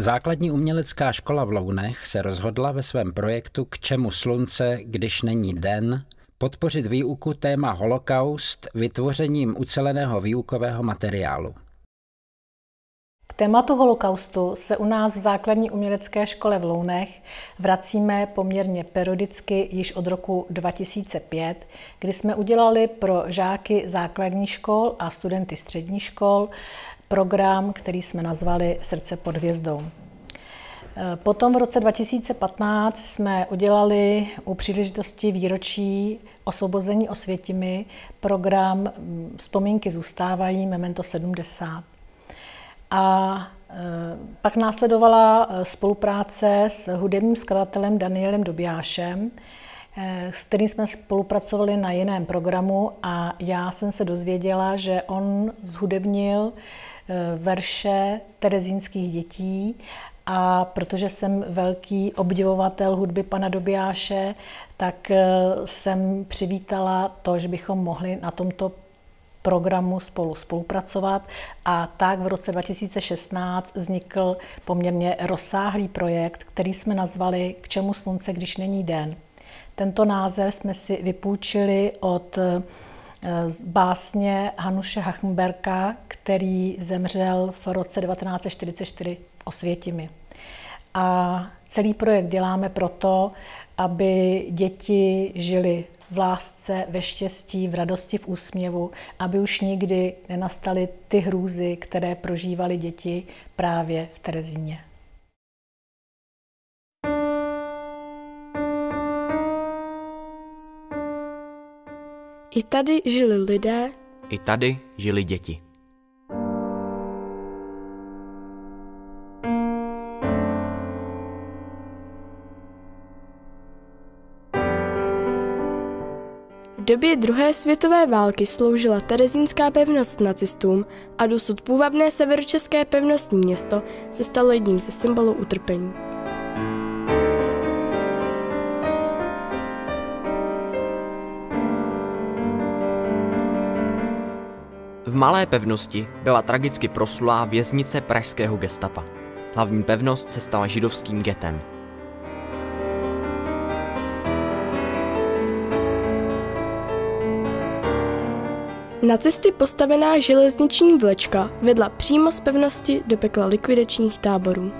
Základní umělecká škola v Lounech se rozhodla ve svém projektu K čemu slunce, když není den, podpořit výuku téma holokaust vytvořením uceleného výukového materiálu. K tématu holokaustu se u nás v základní umělecké škole v Lounech vracíme poměrně periodicky již od roku 2005, kdy jsme udělali pro žáky základních škol a studenty středních škol program, který jsme nazvali Srdce pod hvězdou. Potom v roce 2015 jsme udělali u příležitosti výročí osvobození Osvětimi program Vzpomínky zůstávají, Memento 70. A e, pak následovala e, spolupráce s hudebním skladatelem Danielem Dobiášem, s kterým jsme spolupracovali na jiném programu a já jsem se dozvěděla, že on zhudebnil verše terezínských dětí a protože jsem velký obdivovatel hudby pana Dobiáše, tak jsem přivítala to, že bychom mohli na tomto programu spolu spolupracovat a tak v roce 2016 vznikl poměrně rozsáhlý projekt, který jsme nazvali K čemu slunce, když není den. Tento název jsme si vypůjčili od eh, básně Hanuše Hachenberka, který zemřel v roce 1944 v Osvětimi. A celý projekt děláme proto, aby děti žili v lásce, ve štěstí, v radosti, v úsměvu, aby už nikdy nenastaly ty hrůzy, které prožívaly děti právě v Terezíně. I tady žili lidé. I tady žili děti. době druhé světové války sloužila terezínská pevnost nacistům a dosud půvabné severočeské pevnostní město se stalo jedním ze symbolů utrpení. Malé pevnosti byla tragicky proslulá věznice pražského gestapa. Hlavní pevnost se stala židovským getem. Na cesty postavená železniční vlečka vedla přímo z pevnosti do pekla likvidačních táborů.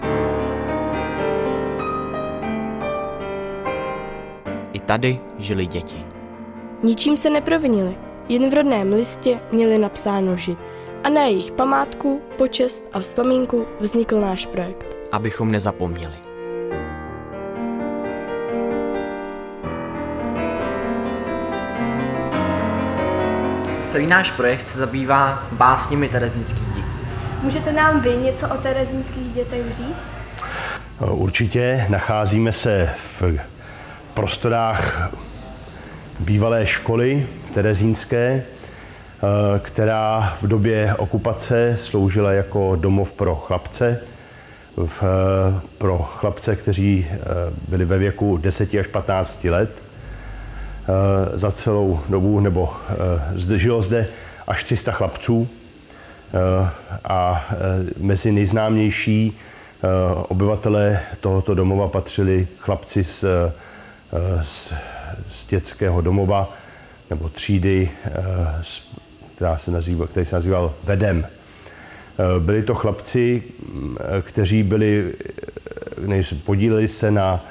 I tady žili děti. Ničím se neprovinili, jen v rodném listě měli napsáno žid. A na jejich památku, počest a vzpomínku vznikl náš projekt. Abychom nezapomněli. Celý náš projekt se zabývá básněmi terezínských dětí. Můžete nám vy něco o terezínských dětech říct? Určitě nacházíme se v prostorách bývalé školy terezínské, eh, která v době okupace sloužila jako domov pro chlapce, pro chlapce, kteří eh, byli ve věku 10 až 15 let. Eh, za celou dobu, nebo eh, zdrželo zde až 300 chlapců eh, a mezi nejznámější obyvatele tohoto domova patřili chlapci z, z, z dětského domova nebo třídy, která se nazýva, který se nazýval Vedem. Byli to chlapci, kteří byli, podíleli se na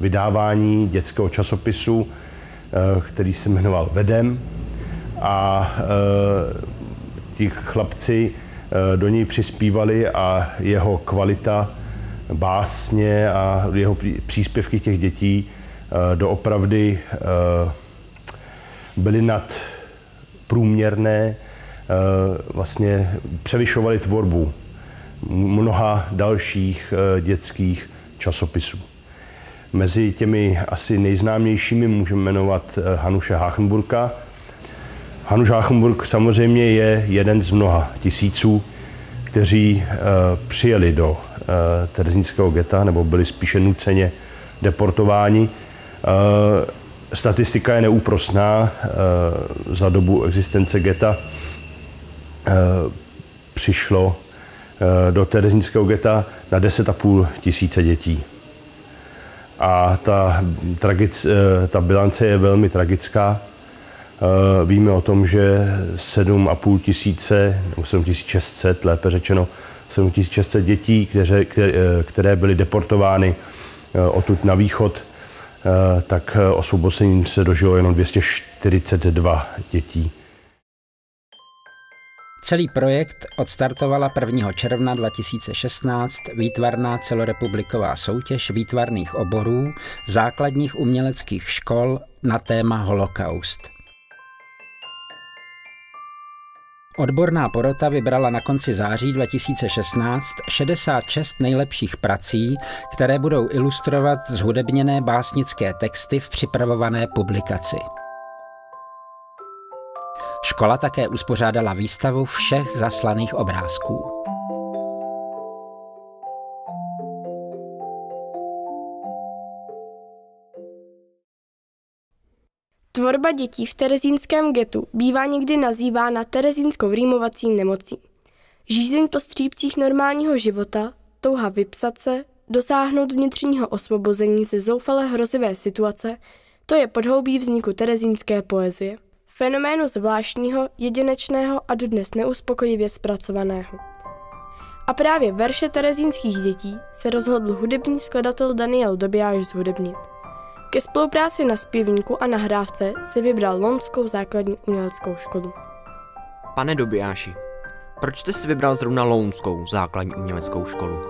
vydávání dětského časopisu, eh, který se jmenoval Vedem. A eh, ti chlapci eh, do něj přispívali a jeho kvalita básně a jeho příspěvky těch dětí doopravdy byly nad průměrné, vlastně převyšovaly tvorbu mnoha dalších dětských časopisů. Mezi těmi asi nejznámějšími můžeme jmenovat eh, Hanuše Hachenburka. Hanuš Hachenburg samozřejmě je jeden z mnoha tisíců, kteří eh, přijeli do eh, terezínského geta nebo byli spíše nuceně deportováni. Statistika je neúprosná. Za dobu existence geta přišlo do terezínského geta na 10,5 tisíce dětí. A ta, tragic, ta bilance je velmi tragická. Víme o tom, že 7,5 tisíce, nebo 7600, lépe řečeno, 7600 dětí, které, které byly deportovány odtud na východ, tak osvobozením se dožilo jenom 242 dětí. Celý projekt odstartovala 1. června 2016 výtvarná celorepubliková soutěž výtvarných oborů základních uměleckých škol na téma holokaust. Odborná porota vybrala na konci září 2016 66 nejlepších prací, které budou ilustrovat zhudebněné básnické texty v připravované publikaci. Škola také uspořádala výstavu všech zaslaných obrázků. Tvorba dětí v terezínském getu bývá někdy nazývána terezínskou rýmovací nemocí. Žízeň po střípcích normálního života, touha vypsat se, dosáhnout vnitřního osvobození ze zoufale hrozivé situace, to je podhoubí vzniku terezínské poezie. Fenoménu zvláštního, jedinečného a dodnes neuspokojivě zpracovaného. A právě verše terezínských dětí se rozhodl hudební skladatel Daniel Dobijáš zhudebnit. Ke spolupráci na zpěvníku a nahrávce si vybral Lonskou základní uměleckou školu. Pane Dobijáši, proč jste si vybral zrovna Lounskou základní uměleckou školu?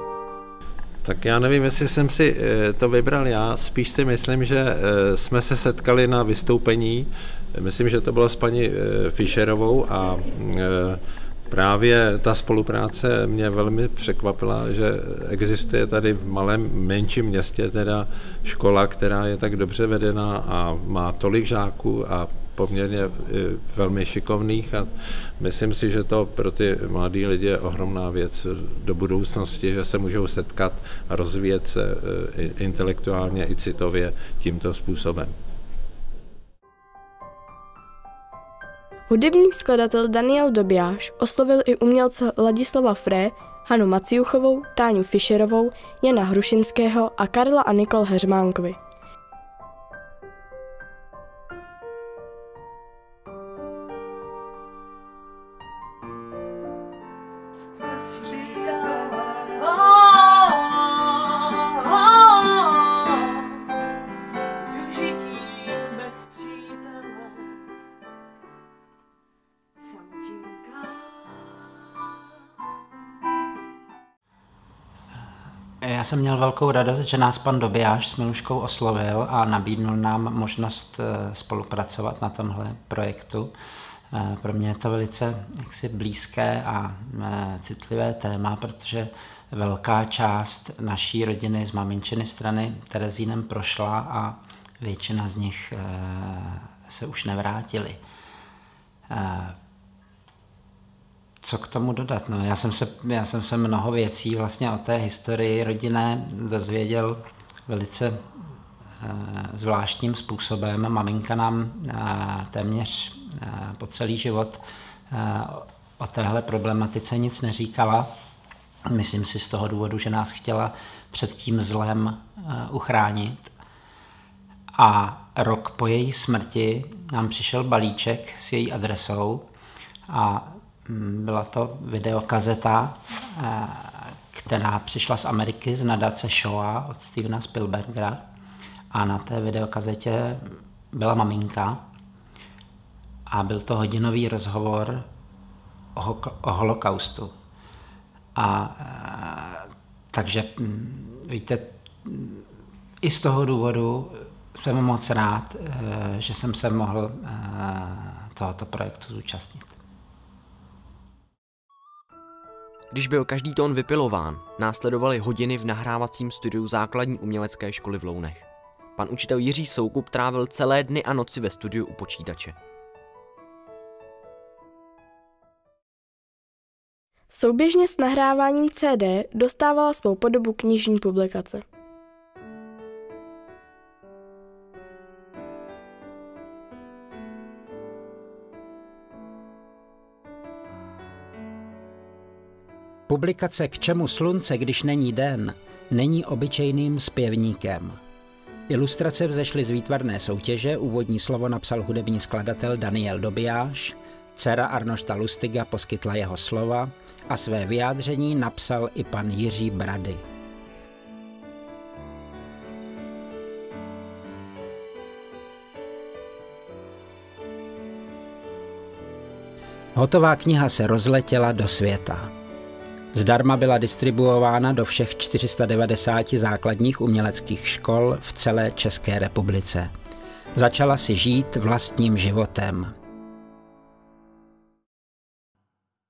Tak já nevím, jestli jsem si eh, to vybral já, spíš si myslím, že eh, jsme se setkali na vystoupení, myslím, že to bylo s paní eh, Fischerovou a Právě ta spolupráce mě velmi překvapila, že existuje tady v malém, menším městě teda škola, která je tak dobře vedená a má tolik žáků a poměrně e, velmi šikovných a myslím si, že to pro ty mladé lidi je ohromná věc do budoucnosti, že se můžou setkat a rozvíjet se e, intelektuálně i citově tímto způsobem. Hudební skladatel Daniel Dobiáš oslovil i umělce Ladislava Fré, Hanu Maciuchovou, Táňu Fischerovou, Jana Hrušinského a Karla a Nikol Heřmánkovi. Měl velkou radost, že nás pan Dobijáš s Miluškou oslovil a nabídnul nám možnost eh, spolupracovat na tomhle projektu. Eh, pro mě je to velice jaksi blízké a eh, citlivé téma, protože velká část naší rodiny z maminčiny strany Terezínem prošla a většina z nich se už nevrátili co k tomu dodat? No, já, jsem se, já jsem se mnoho věcí vlastně o té historii rodinné dozvěděl velice e, zvláštním způsobem. Maminka nám e, téměř e, po celý život o téhle problematice nic neříkala. Myslím si z toho důvodu, že nás chtěla před tím zlem uchránit. A rok po její smrti nám přišel balíček s její adresou a byla to videokazeta, eh, která přišla z Ameriky z nadace Shoah od Stevena Spielbergera a na té videokazetě byla maminka a byl to hodinový rozhovor o, ho- o holokaustu. A eh, takže mm, víte, i z toho důvodu jsem moc rád, eh, že jsem se mohl tohoto projektu zúčastnit. Když byl každý tón vypilován, následovaly hodiny v nahrávacím studiu základní umělecké školy v Lounech. Pan učitel Jiří Soukup trávil celé dny a noci ve studiu u počítače. Souběžně s nahráváním CD dostávala svou podobu knižní publikace. Publikace K čemu slunce, když není den, není obyčejným zpěvníkem. Ilustrace vzešly z výtvarné soutěže, úvodní slovo napsal hudební skladatel Daniel Dobijáš, dcera Arnošta Lustiga poskytla jeho slova a své vyjádření napsal i pan Jiří Brady. Hotová kniha se rozletěla do světa. Zdarma byla distribuována do všech 490 základních uměleckých škol v celé České republice. Začala si žít vlastním životem.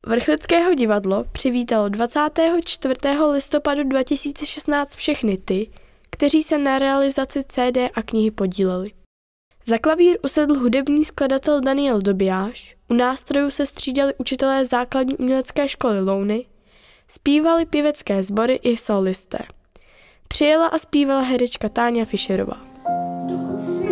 Vrchlického divadlo přivítalo 24. listopadu 2016 všechny ty, kteří se na realizaci CD a knihy podíleli. Za klavír usedl hudební skladatel Daniel Dobijáš, u nástrojů se střídali učitelé základní umělecké školy Louny, zpívali pěvecké sbory i solisté. Přijela a zpívala herečka Táňa Fischerová. Dokud si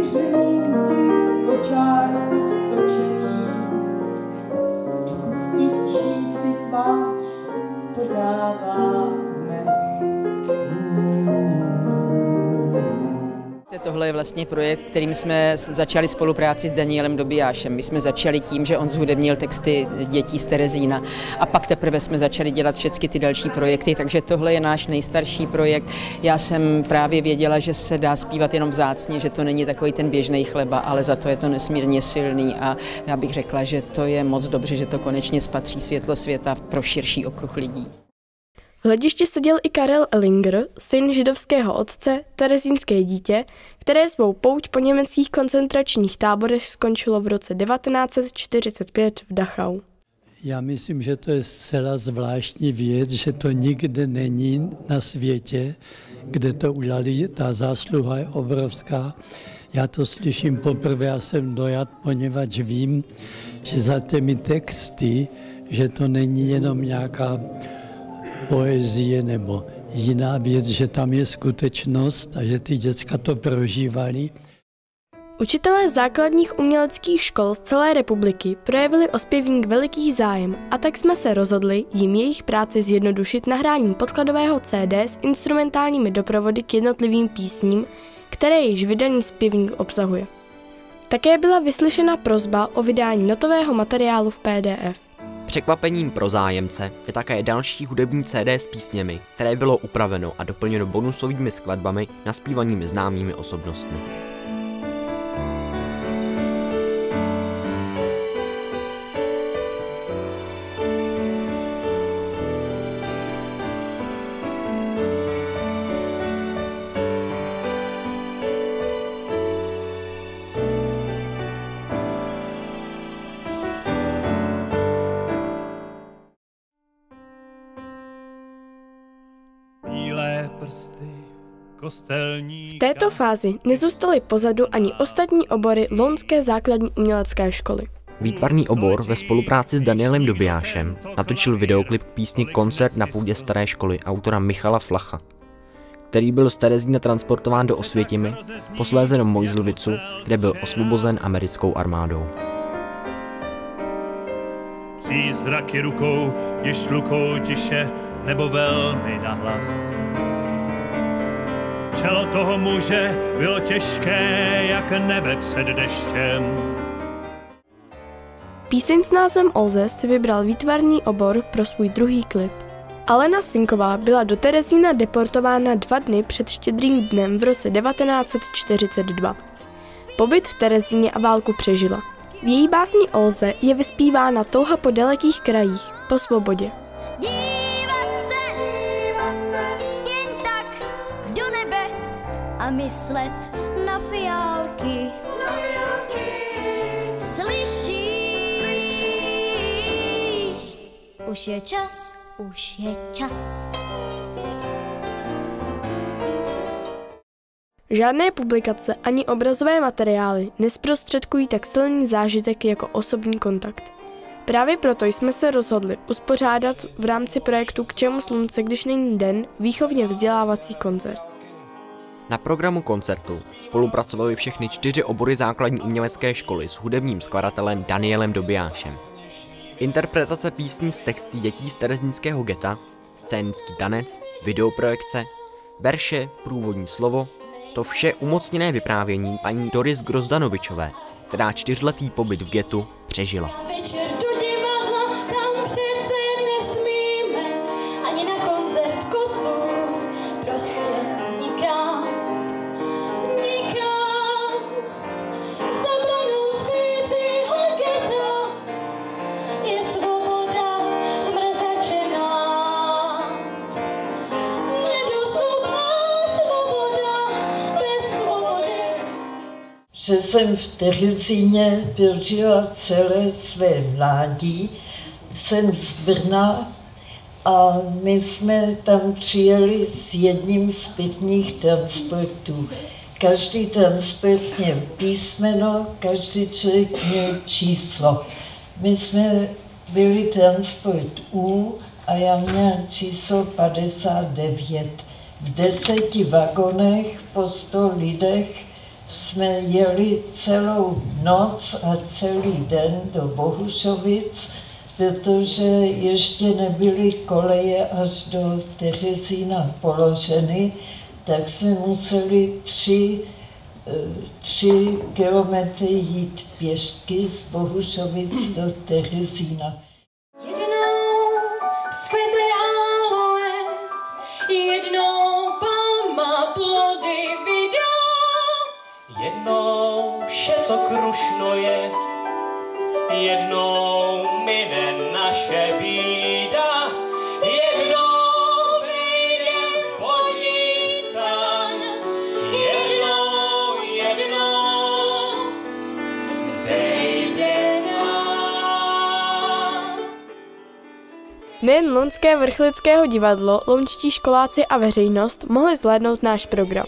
Tohle je vlastně projekt, kterým jsme začali spolupráci s Danielem Dobijášem. My jsme začali tím, že on zhudebnil texty dětí z Terezína a pak teprve jsme začali dělat všechny ty další projekty, takže tohle je náš nejstarší projekt. Já jsem právě věděla, že se dá zpívat jenom vzácně, že to není takový ten běžný chleba, ale za to je to nesmírně silný a já bych řekla, že to je moc dobře, že to konečně spatří světlo světa pro širší okruh lidí. V hledišti seděl i Karel Ellinger, syn židovského otce, terezínské dítě, které svou pouť po německých koncentračních táborech skončilo v roce 1945 v Dachau. Já myslím, že to je zcela zvláštní věc, že to nikde není na světě, kde to udělali, ta zásluha je obrovská. Já to slyším poprvé a jsem dojat, poněvadž vím, že za těmi texty, že to není jenom nějaká poezie nebo jiná věc, že tam je skutečnost a že ty děcka to prožívali. Učitelé základních uměleckých škol z celé republiky projevili o zpěvník veliký zájem a tak jsme se rozhodli jim jejich práci zjednodušit nahráním podkladového CD s instrumentálními doprovody k jednotlivým písním, které již vydaný zpěvník obsahuje. Také byla vyslyšena prozba o vydání notového materiálu v PDF. Překvapením pro zájemce je také další hudební CD s písněmi, které bylo upraveno a doplněno bonusovými skladbami naspívanými známými osobnostmi. V této fázi nezůstaly pozadu ani ostatní obory Lounské základní umělecké školy. Výtvarný obor ve spolupráci s Danielem Dobijášem natočil videoklip k písni Koncert na půdě staré školy autora Michala Flacha, který byl z Terezína transportován do Osvětimi, posléze do Mojzlvicu, kde byl osvobozen americkou armádou. Přízraky rukou, jež lukou tiše nebo velmi nahlas. Čelo toho muže bylo těžké, jak nebe před deštěm. Píseň s názvem Olze si vybral výtvarný obor pro svůj druhý klip. Alena Sinková byla do Terezína deportována dva dny před štědrým dnem v roce 1942. Pobyt v Terezíně a válku přežila. V její básni Olze je vyspívána touha po dalekých krajích, po svobodě. A myslet na fiálky. Na. Slyšíš? Slyšíš? Už je čas, už je čas. Žádné publikace ani obrazové materiály nesprostředkují tak silný zážitek jako osobní kontakt. Právě proto jsme se rozhodli uspořádat v rámci projektu K čemu slunce, když není den, výchovně vzdělávací koncert. Na programu koncertu spolupracovaly všechny čtyři obory základní umělecké školy s hudebním skladatelem Danielem Dobijášem. Interpretace písní z texty dětí z terezínského geta, scénický tanec, videoprojekce, verše, průvodní slovo, to vše umocněné vyprávění paní Doris Grozdanovičové, která čtyřletý pobyt v getu přežila. Že jsem v Terezíně vyžila celé své mládí. Jsem z Brna a my jsme tam přijeli s jedním z prvních transportů. Každý transport měl písmeno, každý člověk měl číslo. My jsme byli transport U a já měl číslo 59. V deseti vagonech po 100 lidech jsme jeli celou noc a celý den do Bohušovic, protože ještě nebyly koleje až do Terezína položeny, tak jsme museli tři, tři kilometry jít pěšky z Bohušovic do Terezína. Co krušno je, jednou mine naše bída, jednou vyjde boží san, jednou, jednou zejde nám. Nejen Lonské vrchlického divadlo, lončtí školáci a veřejnost mohli zhlédnout náš program.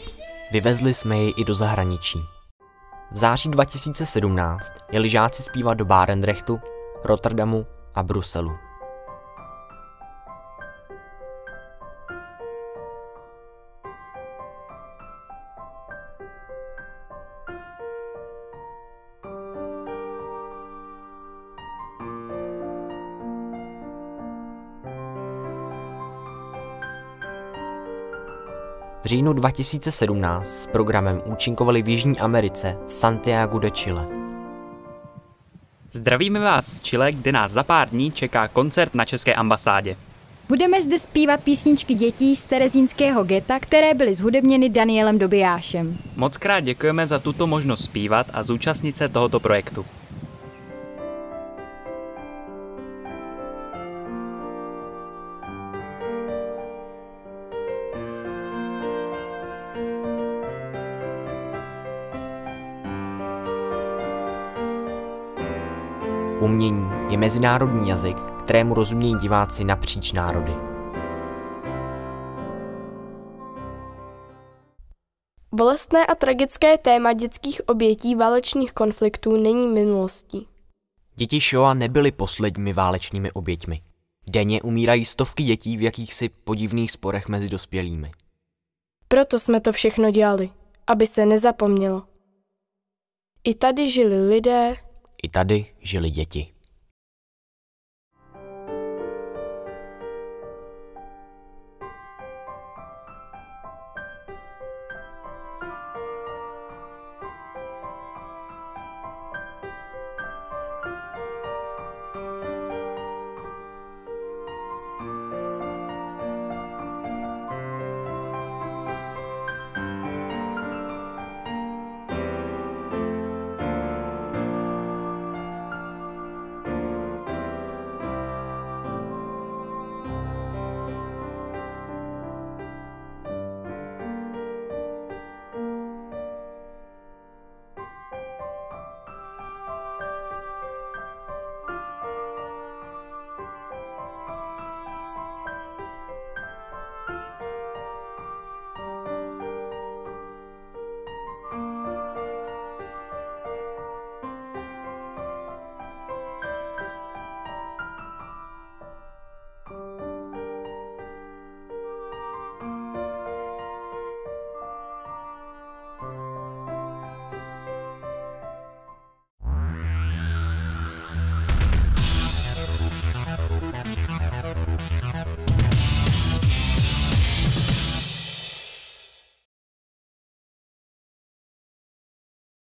Vyvezli jsme jej i do zahraničí. V září 2017 jeli žáci zpívat do Barendrechtu, Rotterdamu a Bruselu. Říjnu 2017 s programem účinkovali v Jižní Americe v Santiago de Chile. Zdravíme vás z Chile, kde nás za pár dní čeká koncert na České ambasádě. Budeme zde zpívat písničky dětí z Terezínského geta, které byly zhudebněny Danielem Dobijášem. Moc krát děkujeme za tuto možnost zpívat a zúčastnit se tohoto projektu. Umění je mezinárodní jazyk, kterému rozumějí diváci napříč národy. Bolestné a tragické téma dětských obětí válečných konfliktů není minulostí. Děti Shoah nebyly posledními válečnými oběťmi. Denně umírají stovky dětí v jakýchsi podivných sporech mezi dospělými. Proto jsme to všechno dělali, aby se nezapomnělo. I tady žili lidé, i tady žili děti.